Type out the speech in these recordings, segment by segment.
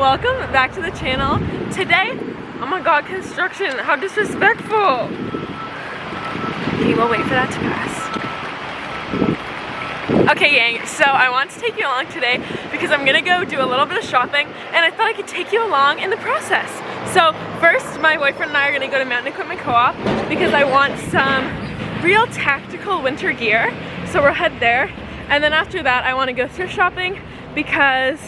welcome back to the channel. Today, oh my god, construction, how disrespectful. Okay, we'll wait for that to pass. Okay gang, so I want to take you along today because I'm gonna go do a little bit of shopping and I thought I could take you along in the process. So first, my boyfriend and I are gonna go to Mountain Equipment Co-op because I want some real tactical winter gear. So we'll head there. And then after that, I wanna go thrift shopping because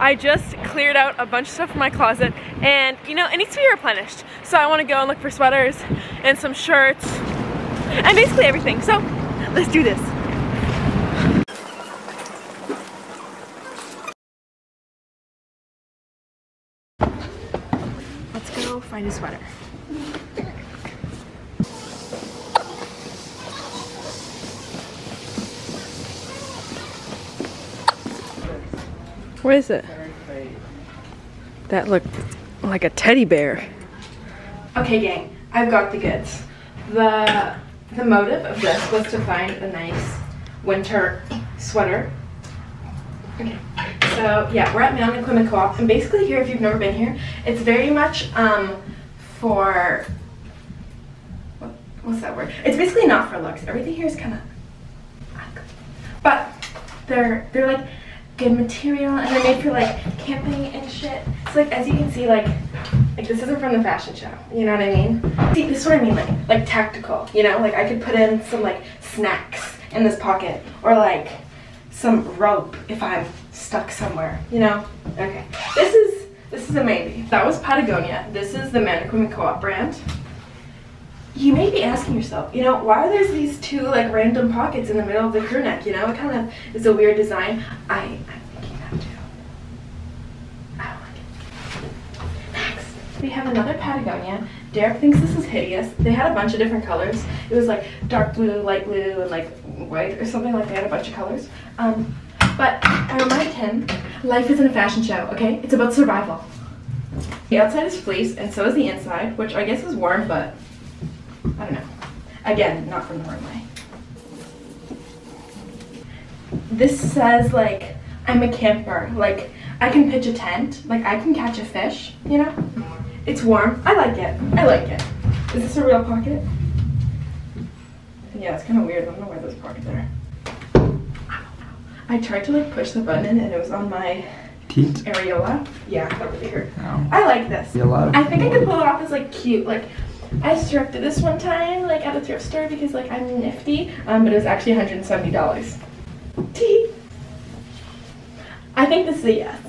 I just cleared out a bunch of stuff from my closet and you know, it needs to be replenished. So I wanna go and look for sweaters and some shirts and basically everything. So let's do this. Let's go find a sweater. Where is it? That looked like a teddy bear. Okay gang, I've got the goods. The the motive of this was to find a nice winter sweater. Okay, so yeah, we're at Mountain Equipment Co-op, and basically here, if you've never been here, it's very much um, for what, what's that word? It's basically not for looks. Everything here is kind of, but they're they're like good material, and they're made for like camping and shit. So like as you can see, like like this isn't from the fashion show. You know what I mean? See, this is what I mean, like like tactical. You know, like I could put in some like snacks in this pocket, or like some rope if I'm stuck somewhere, you know? Okay, this is, this is a maybe. That was Patagonia. This is the Equipment Co-op brand. You may be asking yourself, you know, why are there these two like random pockets in the middle of the crew neck, you know? It kind of is a weird design. I, I'm thinking that too. I don't like it. Next, we have another Patagonia. Derek thinks this is hideous. They had a bunch of different colors. It was like dark blue, light blue, and like white or something like had a bunch of colors. Um, but I remind him, life isn't a fashion show, okay? It's about survival. The outside is fleece, and so is the inside, which I guess is warm, but I don't know. Again, not from the runway. This says like, I'm a camper. Like, I can pitch a tent. Like, I can catch a fish, you know? It's warm. I like it. I like it. Is this a real pocket? Yeah, it's kind of weird. I don't know where those pockets are. I tried to like push the button and it was on my Teeth? areola. Yeah, that really hurt. Oh. I like this. A lot I think I could people- pull it off as like cute. Like I thrifted this one time like at a thrift store because like I'm nifty. Um, but it was actually $170. Tee. I think this is a yes.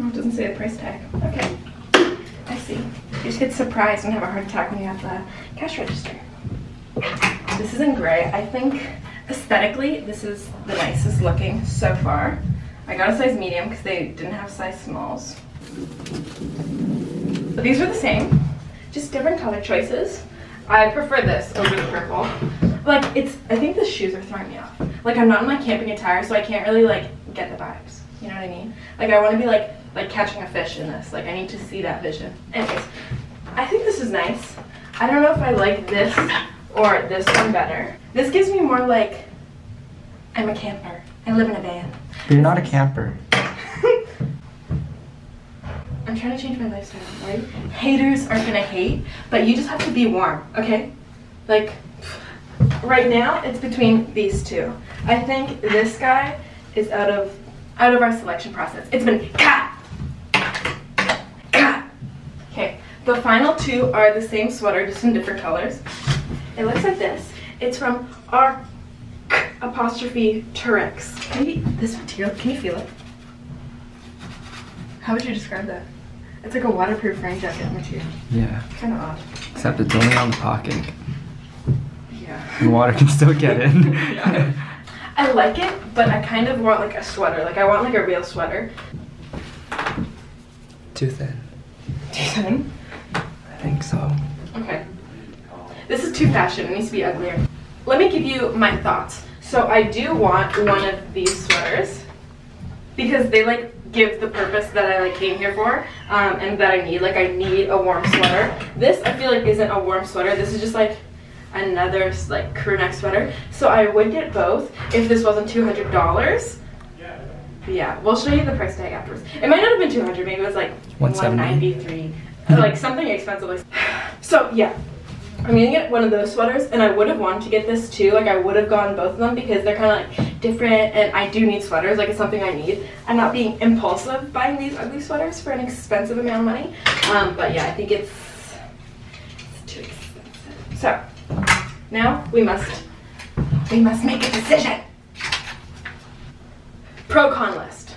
Oh, it doesn't say the price tag. Okay. I see. You just get surprised and have a heart attack when you have the cash register. This is in gray. I think aesthetically this is the nicest looking so far. I got a size medium because they didn't have size smalls. But these are the same, just different color choices. I prefer this over the purple. Like it's, I think the shoes are throwing me off. Like I'm not in my camping attire, so I can't really like get the vibes. You know what I mean? Like I want to be like like catching a fish in this. Like I need to see that vision. Anyways, I think this is nice. I don't know if I like this or this one better. This gives me more like I'm a camper. I live in a van. You're not a camper. I'm trying to change my lifestyle, right? Haters are gonna hate, but you just have to be warm, okay? Like, right now it's between these two. I think this guy is out of out of our selection process. It's been cut, cut. Okay, the final two are the same sweater, just in different colors. It looks like this. It's from Arc apostrophe teryx. Maybe this material. Can you feel it? How would you describe that? It's like a waterproof rain jacket material. Yeah. Kind of odd. Except it's only on the pocket. Yeah. The water can still get in. I like it, but I kind of want like a sweater. Like I want like a real sweater. Too thin. Too thin? I think so. Okay. This is too fashion. It needs to be uglier. Let me give you my thoughts. So I do want one of these sweaters because they like give the purpose that I like came here for um, and that I need. Like I need a warm sweater. This I feel like isn't a warm sweater. This is just like another like crew neck sweater. So I would get both if this wasn't two hundred dollars. Yeah, we'll show you the price tag afterwards. It might not have been 200, maybe it was like 170. 193. like something expensive. So yeah, I'm gonna get one of those sweaters, and I would have wanted to get this too. Like I would have gone both of them because they're kind of like different, and I do need sweaters. Like it's something I need. I'm not being impulsive buying these ugly sweaters for an expensive amount of money. Um, but yeah, I think it's, it's too expensive. So now we must we must make a decision. Pro con list.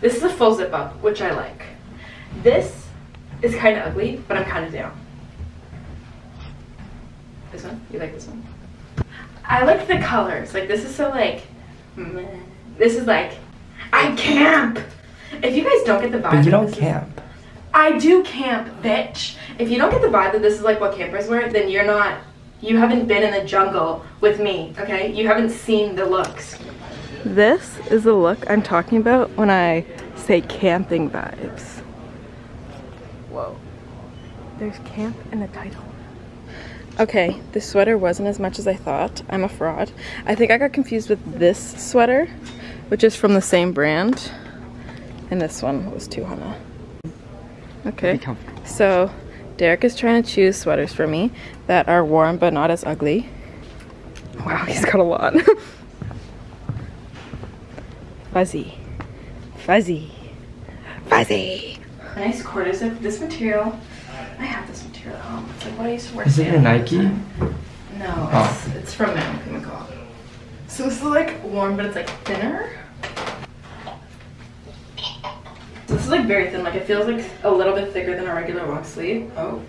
This is a full zip up, which I like. This is kind of ugly, but I'm kind of down. This one? You like this one? I like the colors. Like this is so like, meh. this is like, I camp. If you guys don't get the vibe, But you don't this is- camp. I do camp, bitch. If you don't get the vibe that this is like what campers wear, then you're not. You haven't been in the jungle with me, okay? You haven't seen the looks. This is the look I'm talking about when I say camping vibes. Whoa. There's camp in the title. Okay, this sweater wasn't as much as I thought. I'm a fraud. I think I got confused with this sweater, which is from the same brand. And this one was 200. Okay. So, Derek is trying to choose sweaters for me that are warm but not as ugly. Wow, he's got a lot. Fuzzy. Fuzzy. Fuzzy. Nice quarter zip. This material, I have this material at home. It's like what I used to wear. Is it your sandals Nike? No, Oh. it's, it's from Mountain Chemical. So this is like warm, but it's like thinner. So this is like very thin, like it feels like a little bit thicker than a regular long sleeve. Oh.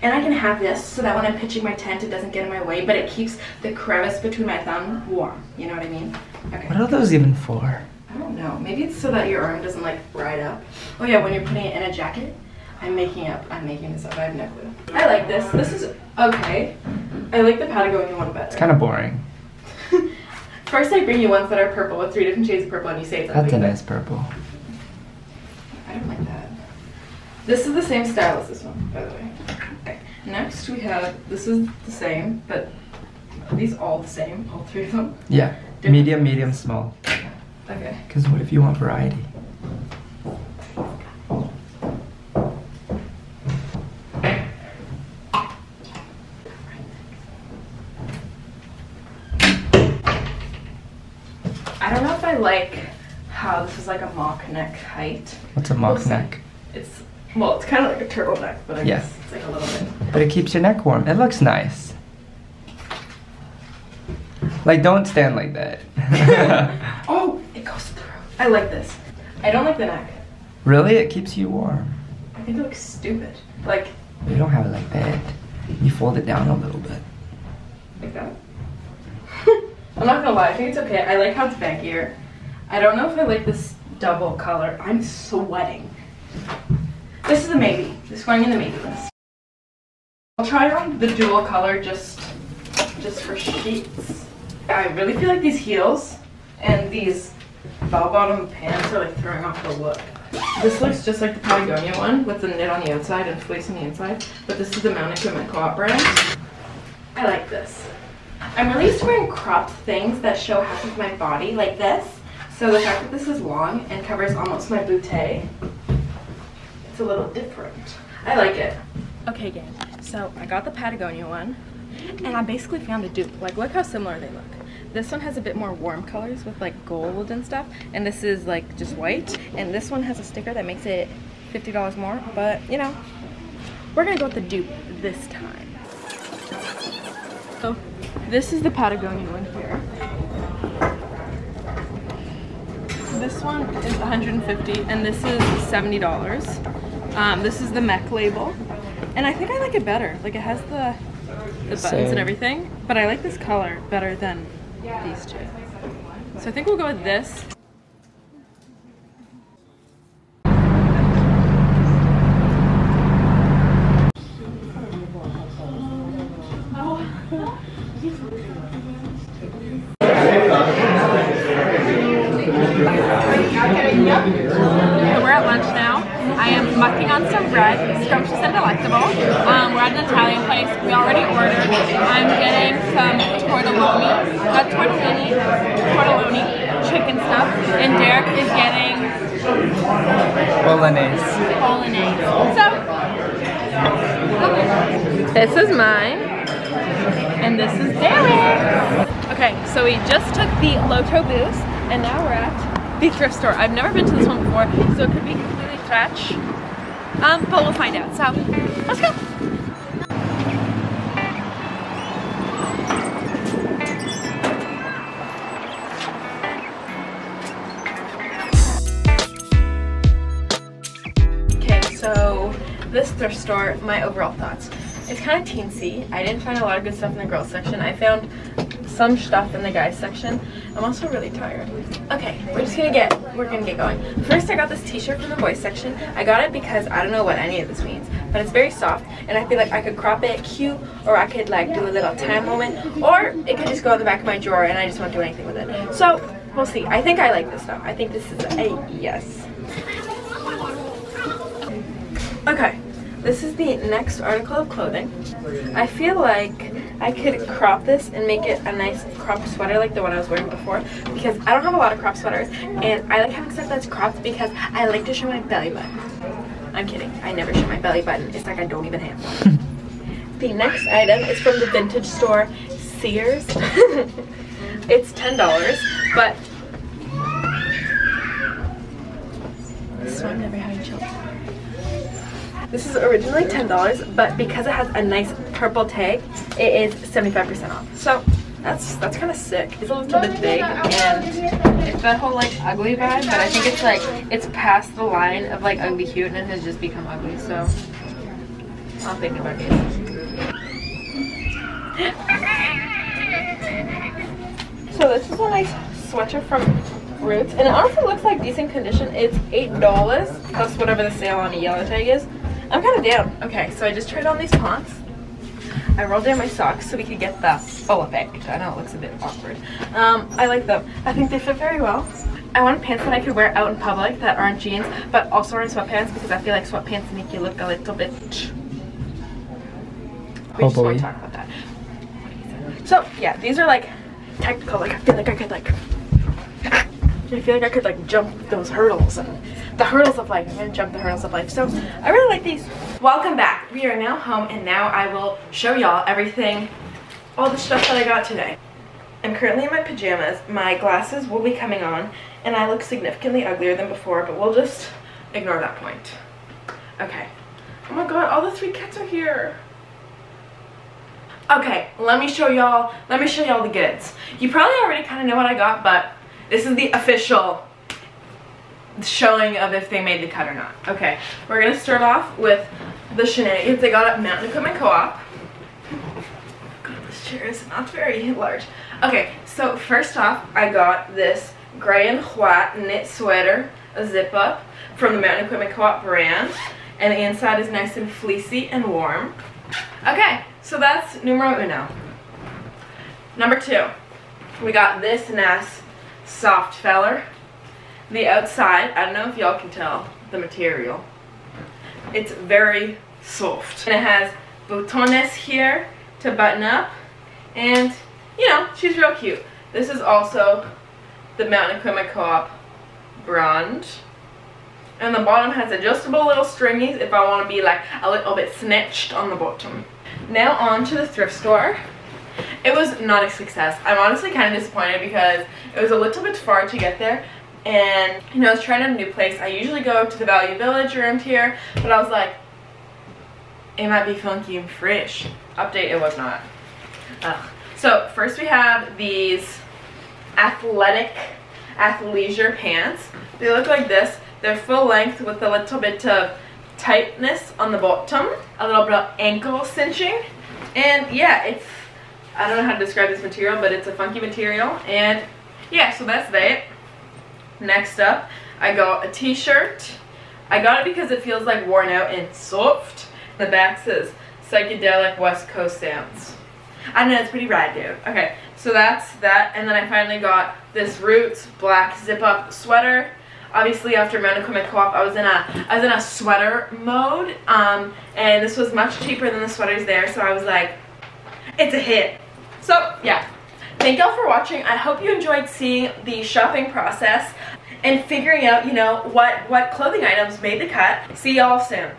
And I can have this so that when I'm pitching my tent, it doesn't get in my way, but it keeps the crevice between my thumb warm. You know what I mean? Okay. What are those even for? I don't know. Maybe it's so that your arm doesn't like ride up. Oh yeah, when you're putting it in a jacket. I'm making up. I'm making this up. I have no clue. I like this. This is okay. I like the Patagonia one better. It's kind of boring. First, I bring you ones that are purple with three different shades of purple, and you say it's That's ugly. a nice purple. I don't like that. This is the same style as this one, by the way. Okay. Next, we have this is the same, but are these all the same? All three of them? Yeah. Different. Medium, medium, small. Okay. Because what if you want variety? I don't know if I like how this is like a mock neck height. What's a mock neck? It's well, it's kind of like a turtleneck, but I Yeah. guess it's like a little bit. But it keeps your neck warm. It looks nice. Like, don't stand like that. Oh, it goes through. I like this. I don't like the neck. really? It keeps you warm. I think it looks stupid. Like You don't have it like that. You fold it down a little bit. like that. I'm not gonna lie, I think it's okay. I like how it's baggier. I don't know if I like this double color. I'm sweating. This is a maybe. This is going in the maybe list. I'll try on the dual color just just for sheets. I really feel like these heels and these bell bottom pants are like throwing off the look. This looks just like the Patagonia one with the knit on the outside and fleece on the inside, but this is the Mountain Equipment Co-op brand. I like this. I'm really used to wearing cropped things that show half of my body like this. So the fact that this is long and covers almost my bootay, it's a little different. I like it. Okay, gang. So I got the Patagonia one, and I basically found a dupe. Like, look how similar they look. This one has a bit more warm colors with like gold and stuff, and this is like just white. And this one has a sticker that makes it $50 more, but you know, we're gonna go with the dupe this time. So this is the Patagonia one here. This one is 150 and this is $70. Um, this is the MEC label. And I think I like it better. Like it has the the buttons Same. and everything, but I like this color better than these two. So I think we'll go with this. So we're at lunch now. I am mucking on some bread, scrumptious and delectable. Um, we're at an Italian place. We already ordered. I'm getting some tortelloni, not tortellini, tortelloni. chicken stuff, and Derek is getting Bolognese. bolognese. So, this is mine, and this is Derek. Okay, so we just took the Loto boost, and now we're at the thrift store. I've never been to this one before, so it could be completely trash. Um, but we'll find out. So, let's go. Thrift store, my overall thoughts. It's kind of teensy. I didn't find a lot of good stuff in the girls section. I found some stuff in the guys section. I'm also really tired. Okay, we're just gonna get, we're gonna get going. First, I got this t-shirt from the boys section. I got it because I don't know what any of this means, but it's very soft, and I feel like I could crop it cute, or I could like do a little tan moment, or it could just go in the back of my drawer and I just won't do anything with it. So, we'll see. I think I like this though. I think this is a yes. Okay, this is the next article of clothing. I feel like I could crop this and make it a nice cropped sweater like the one I was wearing before because I don't have a lot of crop sweaters and I like having stuff that's cropped because I like to show my belly button. I'm kidding, I never show my belly button. It's like I don't even have one. the next item is from the vintage store Sears. it's $10, but so I'm never having children. This is originally $10, but because it has a nice purple tag, it is 75% off. So that's that's kind of sick. It's a little bit big and it's that whole like ugly vibe, but I think it's like it's past the line of like ugly cute and it has just become ugly. So I'll think about it. So this is a nice sweater from Roots, and it honestly looks like decent condition. It's eight dollars plus whatever the sale on a yellow tag is. I'm kind of down. Okay, so I just tried on these pants. I rolled down my socks so we could get the full effect. I know it looks a bit awkward. Um, I like them. I think they fit very well. I want pants that I could wear out in public that aren't jeans, but also aren't sweatpants because I feel like sweatpants make you look a little bit. We Oh just boy. talk about that. So yeah, these are like technical. Like I feel like I could like. I feel like I could like jump those hurdles and the hurdles of life. I'm gonna jump the hurdles of life. So I really like these. Welcome back. We are now home and now I will show y'all everything, all the stuff that I got today. I'm currently in my pajamas. My glasses will be coming on and I look significantly uglier than before, but we'll just ignore that point. Okay. Oh my god, all the three cats are here. Okay, let me show y'all, let me show y'all the goods. You probably already kind of know what I got, but this is the official showing of if they made the cut or not. Okay, we're gonna start off with the shenanigans they got at Mountain Equipment Co-op. God, this chair is not very large. Okay, so first off, I got this gray and white knit sweater, a zip up, from the Mountain Equipment Co-op brand. And the inside is nice and fleecy and warm. Okay, so that's numero uno. Number two, we got this nice soft feller. The outside, I don't know if y'all can tell the material. It's very soft. And it has botones here to button up. And, you know, she's real cute. This is also the Mountain Equipment Co-op brand. And the bottom has adjustable little stringies if I want to be like a little bit snitched on the bottom. Now on to the thrift store. It was not a success. I'm honestly kind of disappointed because it was a little bit far to get there. And, you know, I was trying out a new place. I usually go to the Value Village around here, but I was like, it might be funky and fresh. Update, it was not. Ugh. So, first we have these athletic athleisure pants. They look like this. They're full length with a little bit of tightness on the bottom, a little bit of ankle cinching. And yeah, it's, I don't know how to describe this material, but it's a funky material. And yeah, so that's that. Next up, I got a t-shirt. I got it because it feels like worn out and soft. The back says psychedelic West Coast sounds. I know, it's pretty rad, dude. Okay, so that's that. And then I finally got this Roots black zip-up sweater. Obviously, after Mountain Equipment Co-op, I was in a I was in a sweater mode, um, and this was much cheaper than the sweaters there. So I was like, it's a hit. So yeah, thank y'all for watching. I hope you enjoyed seeing the shopping process and figuring out, you know, what, what clothing items made the cut. See y'all soon.